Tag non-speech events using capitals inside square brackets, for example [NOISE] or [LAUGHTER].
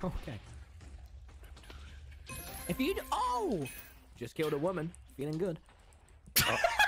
[LAUGHS] Okay. If you oh, just killed a woman, feeling good. Oh.